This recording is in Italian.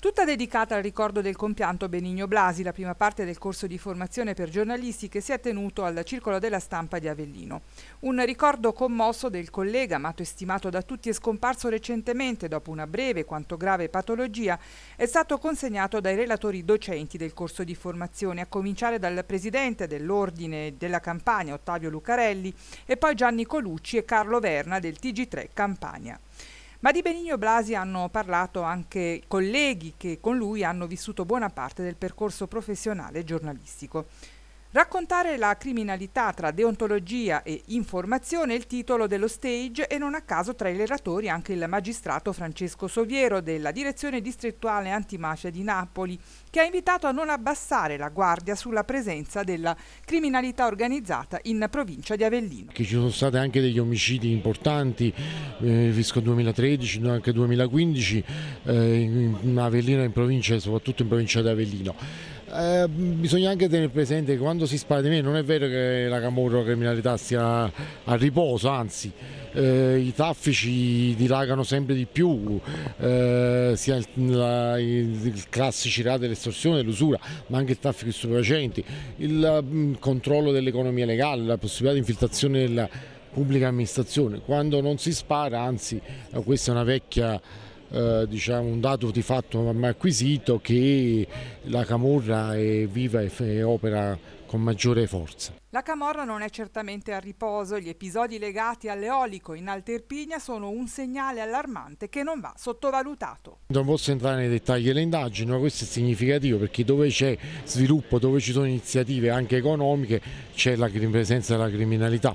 Tutta dedicata al ricordo del compianto Benigno Blasi, la prima parte del corso di formazione per giornalisti che si è tenuto al Circolo della Stampa di Avellino. Un ricordo commosso del collega, amato e stimato da tutti e scomparso recentemente dopo una breve quanto grave patologia, è stato consegnato dai relatori docenti del corso di formazione, a cominciare dal presidente dell'Ordine della Campania, Ottavio Lucarelli, e poi Gianni Colucci e Carlo Verna del TG3 Campania. Ma di Benigno Blasi hanno parlato anche colleghi che con lui hanno vissuto buona parte del percorso professionale giornalistico. Raccontare la criminalità tra deontologia e informazione è il titolo dello stage e non a caso tra i relatori anche il magistrato Francesco Soviero della Direzione Distrettuale Antimafia di Napoli, che ha invitato a non abbassare la guardia sulla presenza della criminalità organizzata in provincia di Avellino. Che ci sono stati anche degli omicidi importanti, eh, fisco 2013, anche 2015, eh, in Avellino in provincia, soprattutto in provincia di Avellino. Eh, bisogna anche tenere presente che quando si spara di me non è vero che la camorra o la criminalità sia a riposo, anzi eh, i traffici dilagano sempre di più, eh, sia il, la, il classici reati dell'estorsione, l'usura, ma anche il traffico di stupefacenti, il mh, controllo dell'economia legale, la possibilità di infiltrazione della pubblica amministrazione. Quando non si spara, anzi questa è una vecchia eh, diciamo, un dato di fatto acquisito che la Camorra è viva e, e opera con maggiore forza. La Camorra non è certamente a riposo, gli episodi legati all'eolico in Alta Irpigna sono un segnale allarmante che non va sottovalutato. Non posso entrare nei dettagli delle indagini, ma questo è significativo perché dove c'è sviluppo, dove ci sono iniziative anche economiche, c'è la presenza della criminalità